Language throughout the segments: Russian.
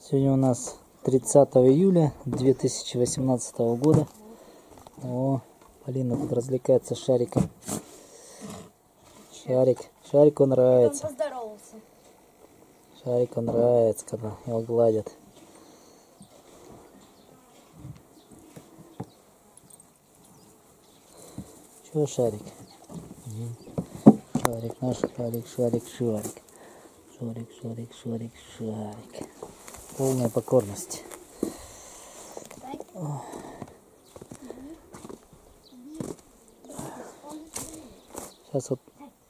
Сегодня у нас 30 июля 2018 года. О, Полина тут развлекается шариком. Шарик, шарику нравится. Шарику нравится, когда его гладят. Чего шарик? Шарик, наш шарик, шарик, шарик. Шарик, шарик, шарик, шарик. Полная покорность. Сейчас вот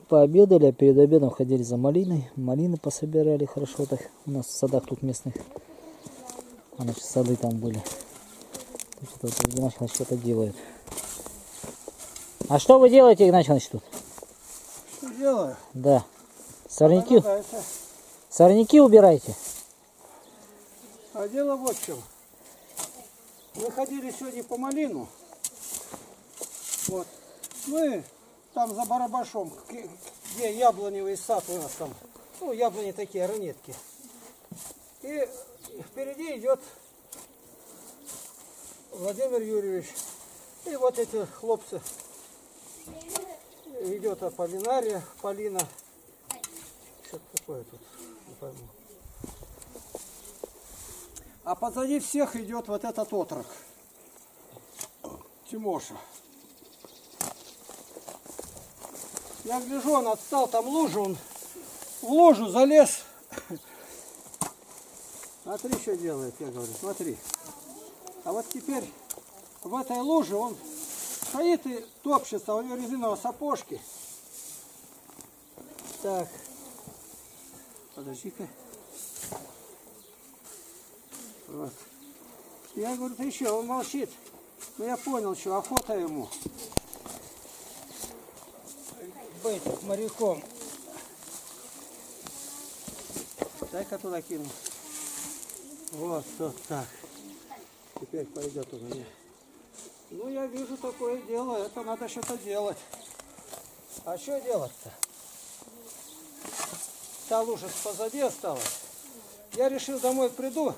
пообедали, а перед обедом ходили за малиной. Малины пособирали хорошо так. У нас в садах тут местных. А наши сады там были. Что-то вот Игнатьевич что-то делает. А что вы делаете, Игнатьевич тут? Что делаю? Да. Сорняки, Помогается. Сорняки убираете? А дело вот в чем. Мы ходили сегодня по малину. Вот. Мы там за Барабашом, где яблоневый сад у нас там. Ну, яблони такие, ранетки. И впереди идет Владимир Юрьевич. И вот эти хлопцы. Идет Аполлинария, Полина. Что-то такое тут, пойму. А позади всех идет вот этот отрок. Тимоша. Я гляжу, он отстал, там лужу, он в лужу залез. Смотри, что делает, я говорю, смотри. А вот теперь в этой луже он стоит и топчется, у него резиновые сапожки. Так, подожди-ка. Вот. Я говорю, ты еще, он молчит. Ну я понял, что охота ему. Быть моряком. Дай-ка туда кину. Вот, вот так. Теперь пойдет у меня. Ну, я вижу такое дело, это надо что-то делать. А что делать-то? Та лужа позади осталась. Я решил домой приду,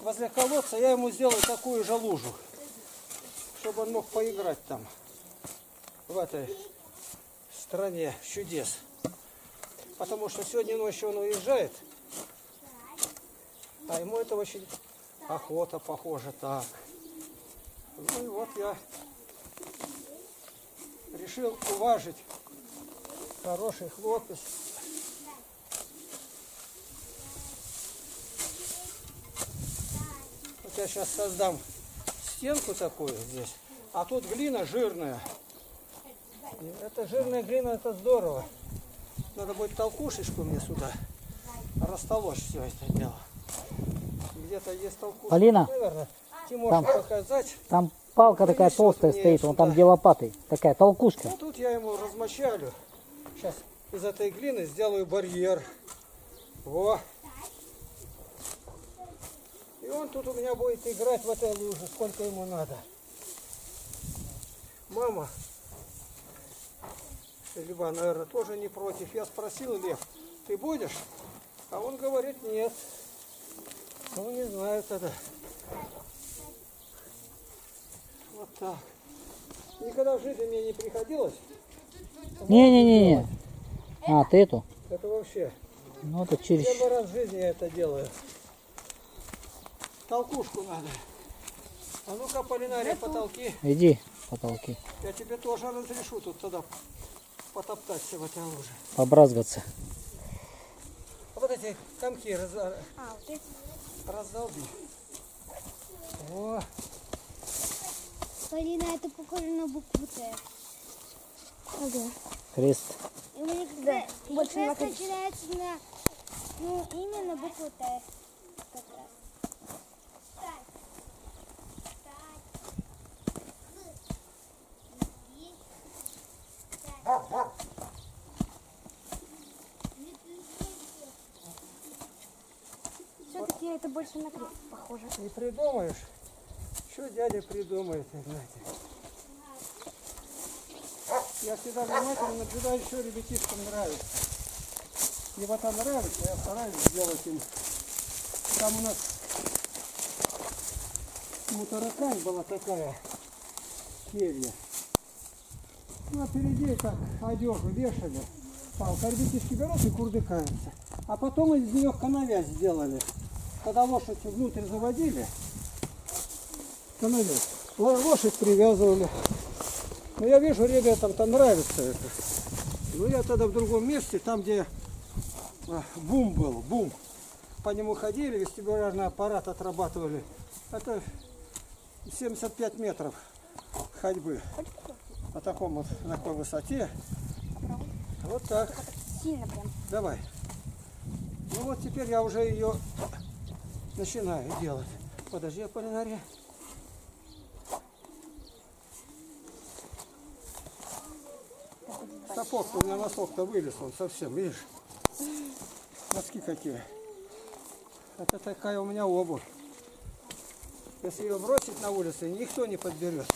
возле колодца я ему сделаю такую же лужу, чтобы он мог поиграть там, в этой стране чудес. Потому что сегодня ночью он уезжает, а ему это очень охота, похоже, так. Ну и вот я решил уважить хороший хлопец. Я сейчас создам стенку такую здесь, а тут глина жирная. И эта жирная глина, это здорово. Надо будет толкушечку мне сюда растолочь все это дело. Где-то есть толкушка. Полина, Наверное, Тимоше там. показать. Там палка такая толстая стоит, вон там где лопатой. Такая толкушка. Ну тут я ему размочалю. Сейчас из этой глины сделаю барьер. Во. И он тут у меня будет играть в этой луже, сколько ему надо. Мама, либо, наверное, тоже не против. Я спросил, Лев, ты будешь? А он говорит, нет. Ну, не знаю тогда. Вот так. Никогда в жизни мне не приходилось. Не-не-не. А, ты эту? Это вообще. Ну, это через... Первый раз в жизни я это делаю. Толкушку надо. А ну-ка, Полинария, потолки. Иди, потолки. Я тебе тоже разрешу тут тогда потоптаться в этой луже. Побразгаться. А вот эти комки раз... А, вот эти. раздолби. О, Полина, это похоже на букву Т. Ага. Крест. И у них да, больше начинается на, ну, именно букву Т. Все-таки это больше на крест похоже. не придумаешь? Что дядя придумает, знаете? Я всегда внимательно наблюдаю, что ребятишкам нравится. Мне это нравится, я стараюсь сделать им. Там у нас мутаракань была такая келья. Ну, а впереди как одежду вешали. Там карбитишки берут и курдыкаются. А потом из нее канавязь сделали. Когда лошадь внутрь заводили, канавязь. Ло- Лошадь привязывали. Но я вижу, ребятам-то нравится это. Ну я тогда в другом месте, там где а, бум был, бум. По нему ходили, вестибулярный аппарат отрабатывали. Это 75 метров ходьбы. На таком вот, на такой высоте. Вот так. Сильно прям. Давай. Ну вот теперь я уже ее начинаю делать. Подожди, Аполлинария. Сапог у меня носок-то вылез, он совсем, видишь? Носки какие. Это такая у меня обувь. Если ее бросить на улице, никто не подберет.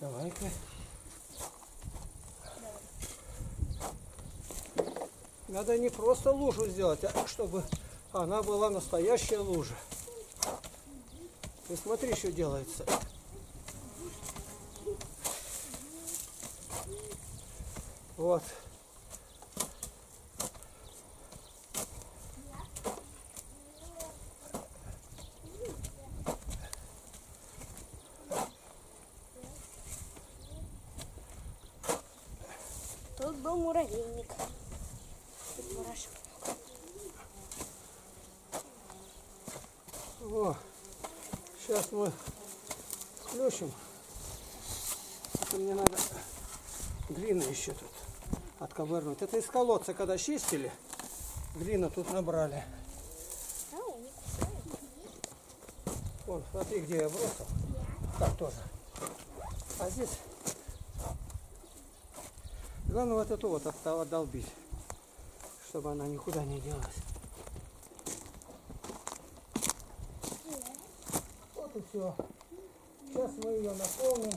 Давай-ка. Надо не просто лужу сделать, а чтобы она была настоящая лужа. Ты смотри, что делается. Вот. О, сейчас мы включим. Это мне надо глины еще тут отковырнуть. Это из колодца, когда чистили, глина тут набрали. Вон, смотри, где я бросил. Так тоже. А здесь главное вот эту вот от- отдолбить, чтобы она никуда не делась. Вот и все. Сейчас мы ее наполним.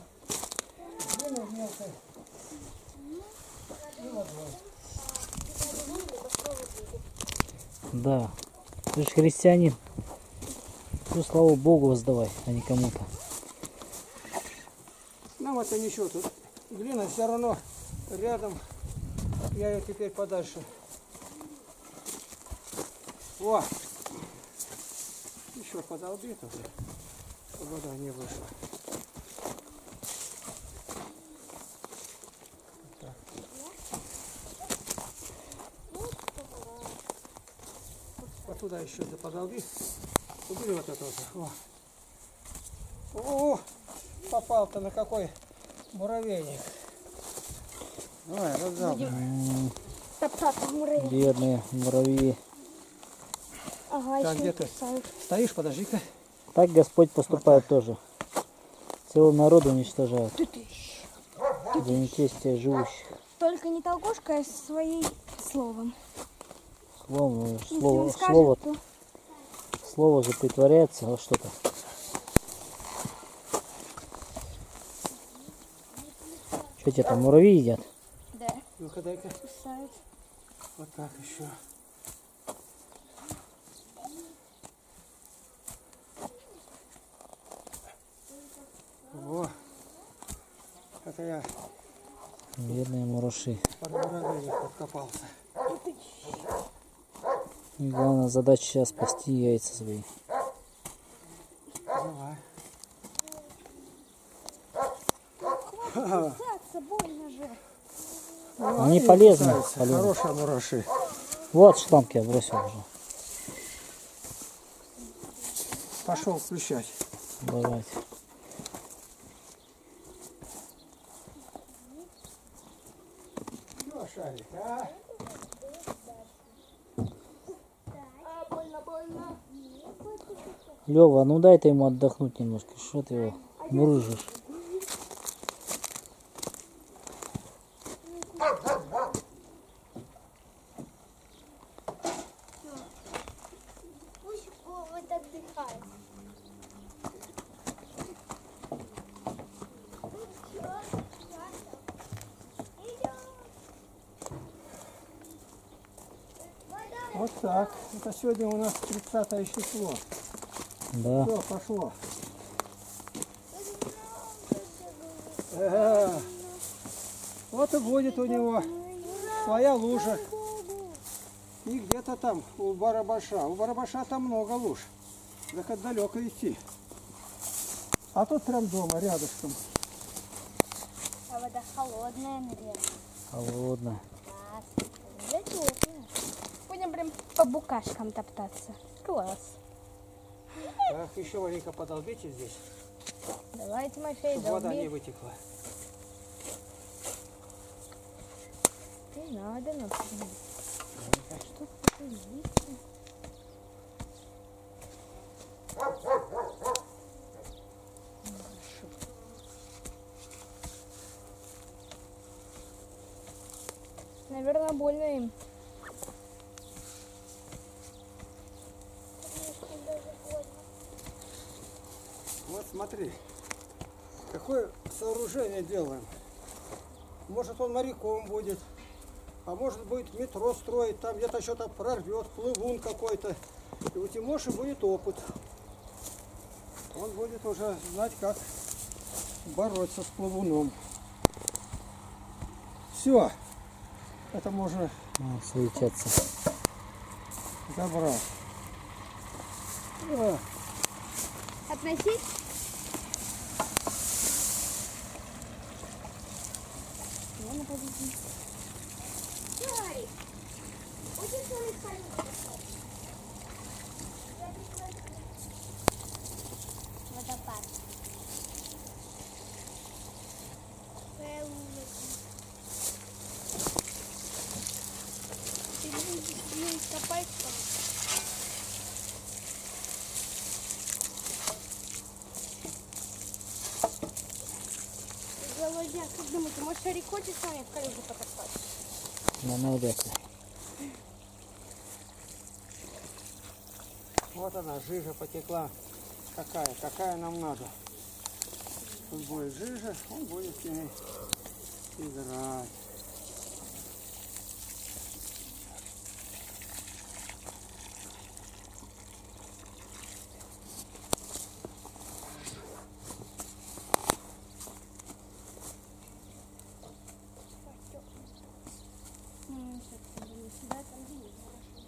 Глиной мелкой. И водой. Да. Ты же христианин. Ну, слава Богу воздавай, а не кому-то. Нам это ничего, тут глина все равно рядом. Я ее теперь подальше. О! Еще подолби тут, чтобы вода не вышла. Вот так. Вот туда еще да подолби. Убери вот это вот. О, О, попал-то на какой муравейник. Давай, муравейник. Бедные муравьи. Ага, Так, где ты? Стоишь, подожди-ка. Так Господь поступает тоже. Целый народ уничтожает. За нечестие живущих. Только не толкушка, а своим словом. Слово, Если слово, скажет, слово, то слово же притворяется во что-то. Что тебе там муравьи едят? да, Ну-ка, дай-ка. Вот так еще. Во. Это я Бедные мураши. под подкопался. И главная задача сейчас спасти яйца свои. Давай. Кусаться больно же. Они полезны. Кусаются. полезны. Хорошие мураши. Вот штамки я бросил уже. Пошел включать. Давайте. Лева, а ну дай ты ему отдохнуть немножко. Что ты его мружишь? Вот так. Это сегодня у нас 30 число. Да. Все, пошло. Ага. Вот и будет у него своя лужа. И где-то там у Барабаша. У Барабаша там много луж. Так далеко идти. А тут прям дома, рядышком. А вода холодная, наверное. Холодно. Класс. Я теплая. Будем прям по букашкам топтаться. Класс. Так, еще маленько подолбите здесь, Давай, Тимофей, чтобы вода не долби. вытекла. Не надо, но Что? Наверное, больно им. смотри, какое сооружение делаем. Может он моряком будет, а может будет метро строить, там где-то что-то прорвет, плывун какой-то. И у Тимоши будет опыт. Он будет уже знать, как бороться с плывуном. Все, это можно забрать. Да. Относить? Ой, как думаете, может Шарик хочет с вами в калюжу потоптать? Но навряд ли. Вот она, жижа потекла. Какая, какая нам надо. Тут будет жижа, он будет с ней играть. М, так, блин, сюда, там, где есть хорошо.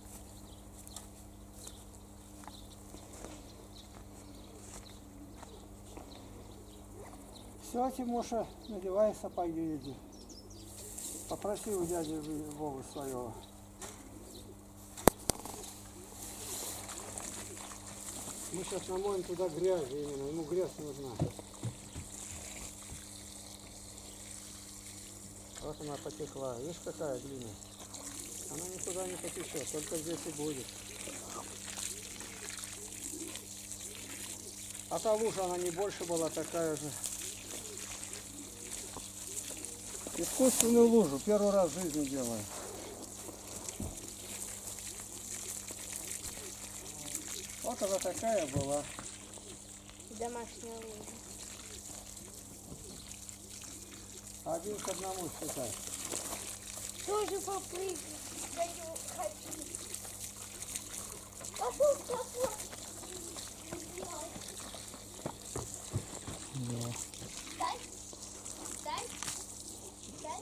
Все, Тимоша, надевай сапоги иди. Попроси у дяди Вовы своего. Мы сейчас намоем туда грязи именно, ему грязь нужна. Вот она потекла. Видишь, какая длинная? Она никуда не потечет, только здесь и будет. А та лужа, она не больше была такая же. Искусственную лужу первый раз в жизни делаю. Вот она такая была. Домашняя лужа. Один к одному считай. Тоже попрыгать хочу. Пошел, пошел. Да. Дай. Дай. Дай.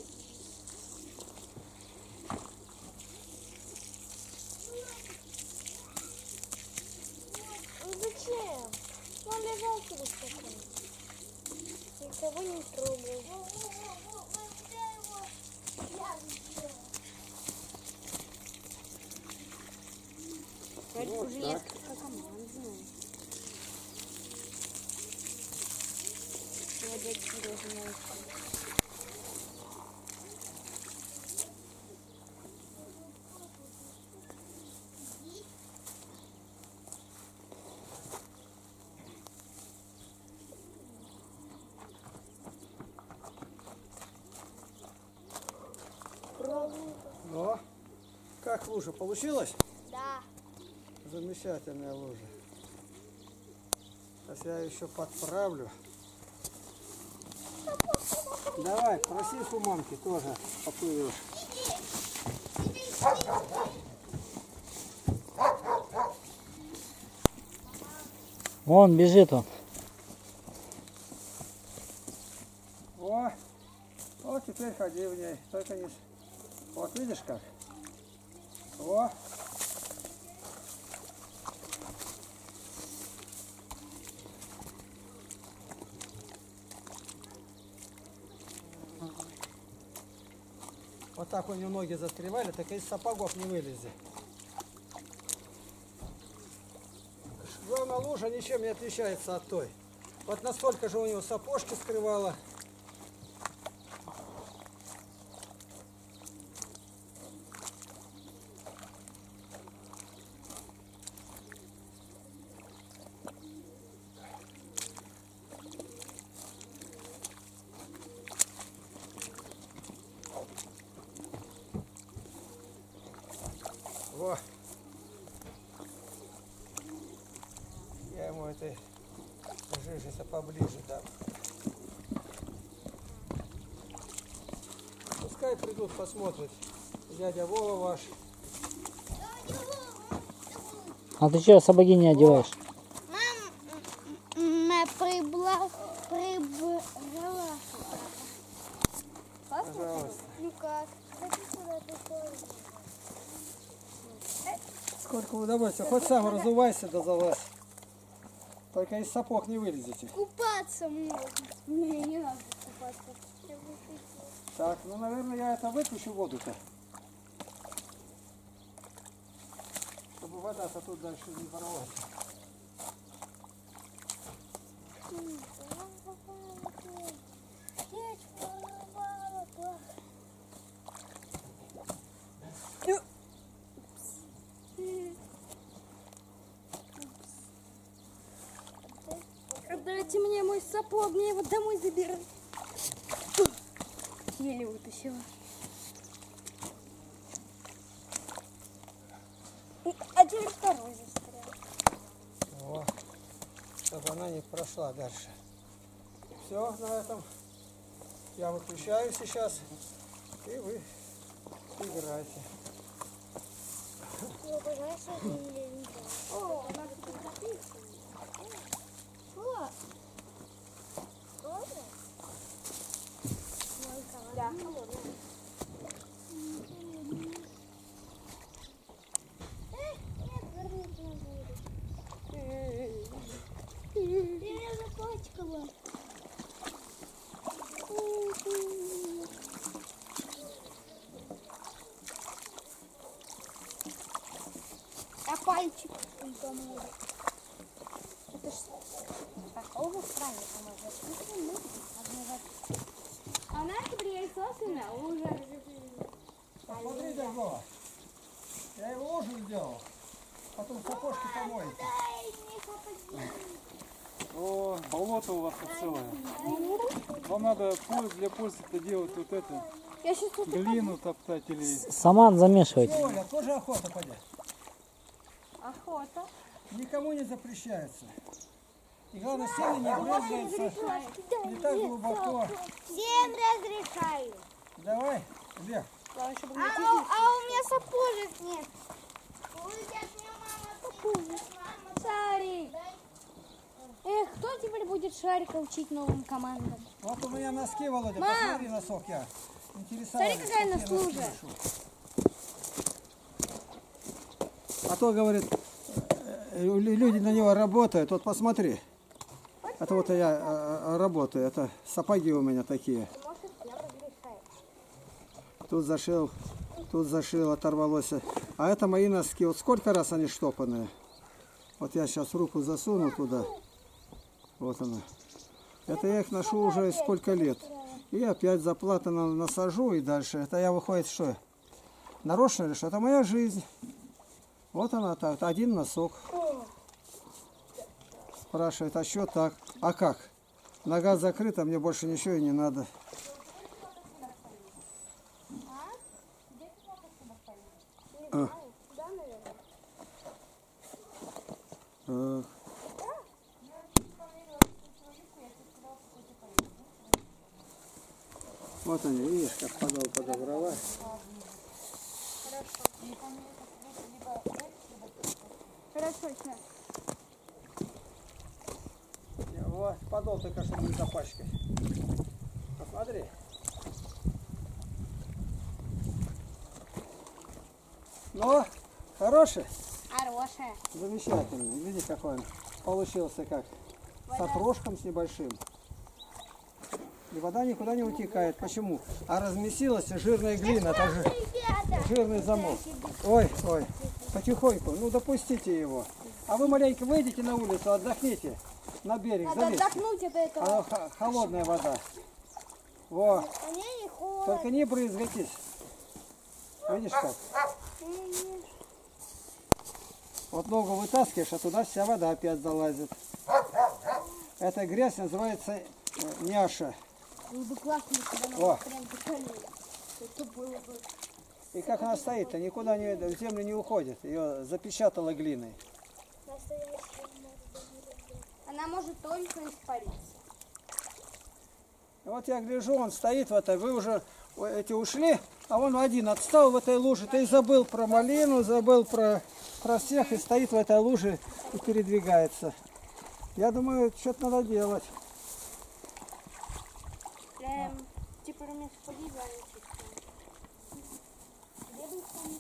Ну зачем? Он лежал себе спокойно. Никого не трогай. Вот так. Молодец, должен научиться. Ну, как лужа получилась? замечательная лужа. Сейчас я еще подправлю. Давай, проси у мамки тоже поплывешь. Вон бежит он. О, вот теперь ходи в ней. Только не... Вот видишь как? О, так у нее ноги застревали, так из сапогов не вылези. Главное, лужа ничем не отличается от той. Вот настолько же у него сапожки скрывала. Во. Я ему этой жижица поближе дам. Пускай придут, посмотрят. Дядя Вова ваш. А ты что, сапоги не одеваешь? Мам, м, прибла, прибрала. Пожалуйста. Ну как? Сколько удовольствия. Хоть сам разувайся да залазь. Только из сапог не вылезете. Купаться можно. Не, не надо купаться. Так, ну, наверное, я это выключу воду-то. Чтобы вода-то тут дальше не порвалась. Сапог, мне его домой забирай. Еле вытащила. А теперь второй застрял. Вот. Чтобы она не прошла дальше. Все на этом. Я выключаю сейчас. И вы играйте. Ты обожаешь это или не О, надо прикрепиться. О, холодно? Буду. Ты меня запачкала. А пальчик не поможет. Это ж такого правильно поможет. Она присосана уже. Посмотри, Вова. Я его ужин сделал. Потом сапожки помоете. О, болото у вас тут целое. Вам надо для пульса-то делать вот это, Я сейчас тут глину топтать или... Саман замешивать. Оля, тоже охота пойдет. охота. Никому не запрещается. И главное, сено не брызгается, не так глубоко. Всем разрешаю. Давай, Лев. А, у- а у меня сапожек нет. Шарик. Эх, кто теперь будет Шарика учить новым командам? Вот у меня носки, Володя, Мам! посмотри носок я. Интересовались, Смотри, какая служа. ношу. А то, говорит, э, лю- люди на него работают. Вот посмотри. Это вот я э, работаю. Это сапоги у меня такие. Тут зашил, тут зашил, оторвалось. А это мои носки. Вот сколько раз они штопанные. Вот я сейчас руку засуну туда. Вот она. Это я их ношу уже сколько лет. И опять заплатано насажу и дальше. Это я выходит что? Нарочно что? Это моя жизнь. Вот она так. Один носок. Спрашивает, а что так? А как? Нога закрыта, мне больше ничего и не надо. А. Так. Вот они, видишь, как подол подобрала. Хорошо, сейчас. Вот, подол только чтобы не запачкать. Посмотри. Ну, хороший? Хорошая. Замечательно. Види, какой он получился как. С окрошком с небольшим. И вода никуда не утекает. Почему? А размесилась жирная глина. Же Ребята. жирный замок. Ой, ой. Потихоньку. Ну, допустите его. А вы маленько выйдите на улицу, отдохните. На берег, Надо залезьте. отдохнуть от этого. Она холодная вода. Во. Не. Только не брызгайтесь. Видишь как? Вот ногу вытаскиваешь, а туда вся вода опять залазит. Эта грязь называется э, няша. Было бы классно, О. она прям закалила. Это было бы... И как она стоит-то, никуда не, в землю не уходит. Ее запечатала глиной. Она может только испариться. Вот я гляжу, он стоит в этой, вы уже эти ушли, а он один отстал в этой луже. Ты забыл про малину, забыл про, про всех и стоит в этой луже и передвигается. Я думаю, что-то надо делать. Прям, типа, спалили, они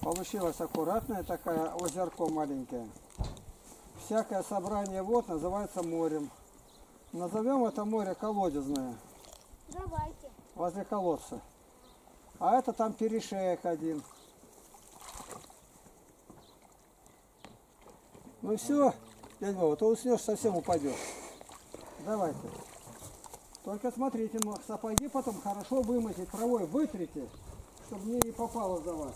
Получилась аккуратная такая озерко маленькое. Всякое собрание вод называется морем. Назовем это море колодезное, Давайте. возле колодца. А это там перешеек один. Ну все, дядя Вова, ты уснешь, совсем упадешь. Давайте. Только смотрите, сапоги потом хорошо вымойте, травой вытрите, чтобы мне не попало за вас.